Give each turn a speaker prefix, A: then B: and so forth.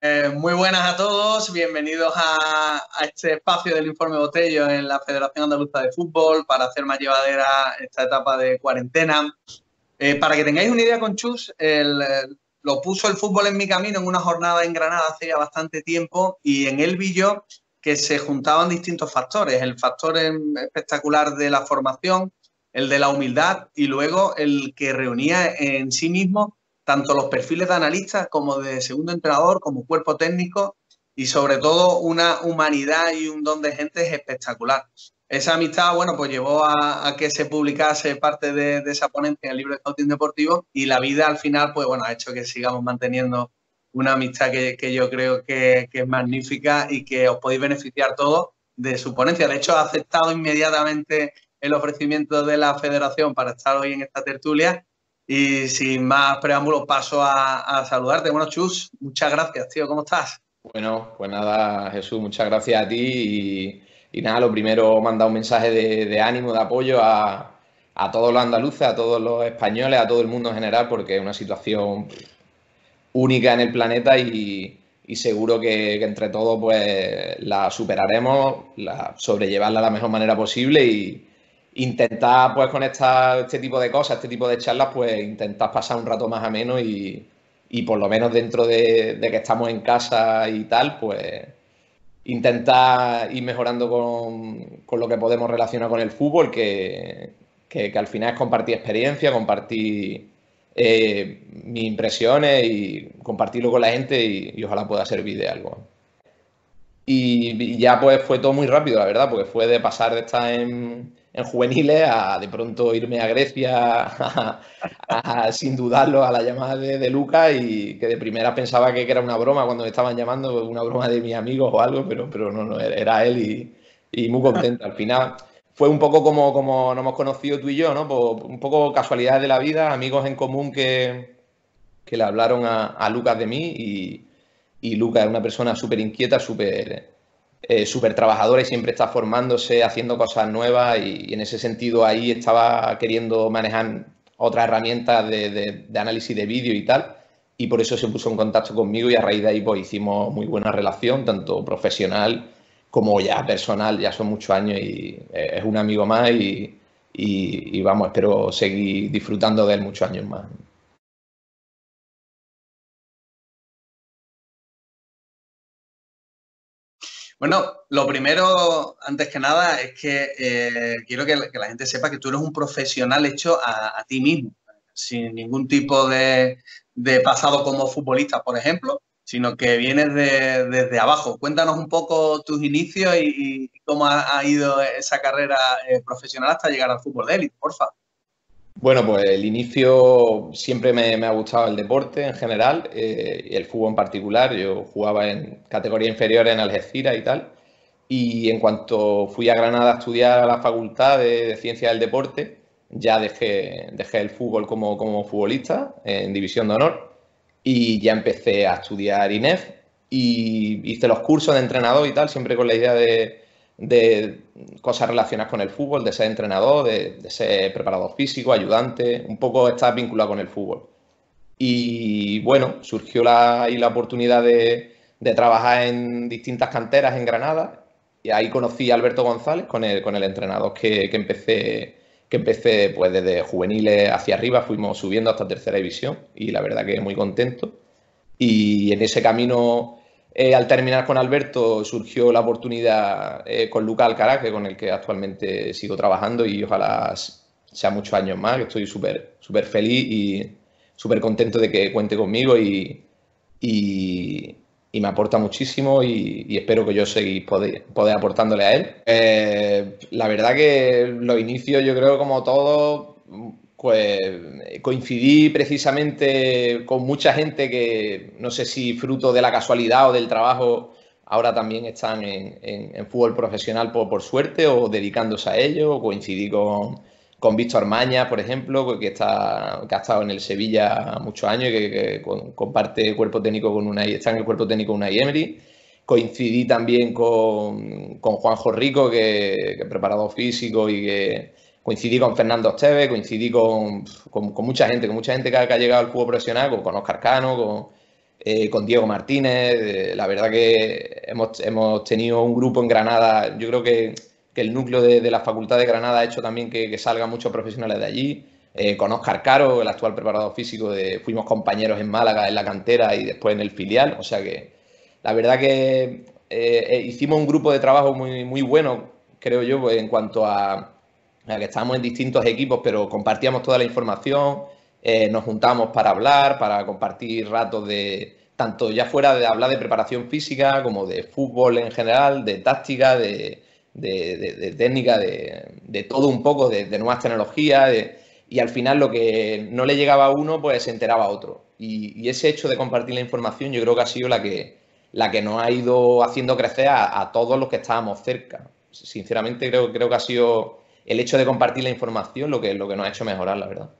A: Eh, muy buenas a todos, bienvenidos a, este espacio del informe Botello en la Federación Andaluza de Fútbol para hacer más llevadera esta etapa de cuarentena. Eh, para que tengáis una idea con Chus, lo puso el fútbol en mi camino en una jornada en Granada hace ya bastante tiempo y en él vi yo que se juntaban distintos factores, el factor espectacular de la formación, el de la humildad y luego el que reunía en sí mismo tanto los perfiles de analistas como de segundo entrenador, como cuerpo técnico y sobre todo una humanidad y un don de gente espectacular. Esa amistad, bueno, pues llevó a, que se publicase parte de, esa ponencia en el libro de Scouting Deportivo y la vida al final, pues bueno, ha hecho que sigamos manteniendo una amistad que, yo creo que, que, es magnífica y que os podéis beneficiar todos de su ponencia. De hecho, ha aceptado inmediatamente el ofrecimiento de la federación para estar hoy en esta tertulia y sin más preámbulos, paso a, saludarte. Bueno, Chus, muchas gracias, tío. ¿Cómo estás?
B: Bueno, pues nada, Jesús, muchas gracias a ti. Y, nada, lo primero, mandar un mensaje de, ánimo, de apoyo a, todos los andaluces, a todos los españoles, a todo el mundo en general, porque es una situación única en el planeta y, seguro que, entre todos pues la superaremos, la sobrellevarla de la mejor manera posible y, intentar, pues, con esta, este tipo de cosas, este tipo de charlas, pues, intentar pasar un rato más ameno y, y por lo menos dentro de, que estamos en casa y tal, pues, intentar ir mejorando con, lo que podemos relacionar con el fútbol, que, al final es compartir experiencia, compartir eh, mis impresiones y compartirlo con la gente y, ojalá pueda servir de algo. Y, ya pues fue todo muy rápido, la verdad, porque fue de pasar de estar en, en juveniles a de pronto irme a Grecia sin dudarlo a la llamada de, de Lucas y que de primera pensaba que, era una broma cuando me estaban llamando, una broma de mis amigos o algo, pero, pero no, no era él y, muy contento. Al final fue un poco como, como nos hemos conocido tú y yo, ¿no? un poco casualidad de la vida, amigos en común que, que le hablaron a, a Lucas de mí y, y Lucas es una persona súper inquieta, súper eh, súper y siempre está formándose, haciendo cosas nuevas y, en ese sentido ahí estaba queriendo manejar otras herramientas de, análisis de vídeo y tal y por eso se puso en contacto conmigo y a raíz de ahí pues hicimos muy buena relación, tanto profesional como ya personal, ya son muchos años y eh, es un amigo más y, y vamos, espero seguir disfrutando de él muchos años más.
A: Bueno, lo primero, antes que nada, es que eh, quiero que la, gente sepa que tú eres un profesional hecho a, ti mismo, sin ningún tipo de, pasado como futbolista, por ejemplo, sino que vienes desde abajo. Cuéntanos un poco tus inicios y, cómo ha, ido esa carrera eh, profesional hasta llegar al fútbol de élite, por favor.
B: Bueno, pues el inicio siempre me, ha gustado el deporte en general eh, el fútbol en particular. Yo jugaba en categoría inferior en Algeciras y tal. Y en cuanto fui a Granada a estudiar a la Facultad de, Ciencias del Deporte, ya dejé, dejé el fútbol como, como futbolista en División de Honor y ya empecé a estudiar INEF y hice los cursos de entrenador y tal, siempre con la idea de, de cosas relacionadas con el fútbol, de ser entrenador, de, ser preparador físico, ayudante, un poco estar vinculado con el fútbol. Y bueno, surgió la, ahí la oportunidad de, trabajar en distintas canteras en Granada y ahí conocí a Alberto González con el, con el entrenador que, que empecé que empecé pues desde juveniles hacia arriba, fuimos subiendo hasta tercera división y la verdad que muy contento. Y en ese camino eh, al terminar con Alberto surgió la oportunidad eh, con Luca Alcaraz, que con el que actualmente sigo trabajando y ojalá sea muchos años más. Estoy súper feliz y súper contento de que cuente conmigo y, y, me aporta muchísimo y, espero que yo seguir poder, aportándole a él. Eh, la verdad que los inicios yo creo como todos pues coincidí precisamente con mucha gente que no sé si fruto de la casualidad o del trabajo ahora también están en, fútbol profesional por, suerte o dedicándose a ello. Coincidí con, con Víctor Maña, por ejemplo, que, está, ha estado en el Sevilla muchos años y que, comparte cuerpo técnico con una está en el cuerpo técnico con una Emery. Coincidí también con, con Juanjo Rico, que, preparador físico y que coincidí con Fernando Esteves, coincidí con, mucha gente, con mucha gente que ha, llegado al fútbol profesional, con, Oscar Cano, con, eh, con Diego Martínez. Eh, la verdad que hemos, hemos, tenido un grupo en Granada, yo creo que, que el núcleo de, de, la Facultad de Granada ha hecho también que, que salgan muchos profesionales de allí. Eh, con Oscar el actual preparador físico, de, fuimos compañeros en Málaga, en la cantera y después en el filial. O sea que la verdad que eh, hicimos un grupo de trabajo muy, muy bueno, creo yo, en cuanto a, que estábamos en distintos equipos, pero compartíamos toda la información, eh, nos juntamos para hablar, para compartir ratos de tanto ya fuera de hablar de preparación física como de fútbol en general, de táctica, de, de, de, de técnica, de, todo un poco, de, nuevas tecnologías. y al final lo que no le llegaba a uno, pues se enteraba a otro. Y, y, ese hecho de compartir la información yo creo que ha sido la que, la que nos ha ido haciendo crecer a, a todos los que estábamos cerca. Sinceramente creo, creo que ha sido el hecho de compartir la información lo que, lo que nos ha hecho mejorar, la verdad.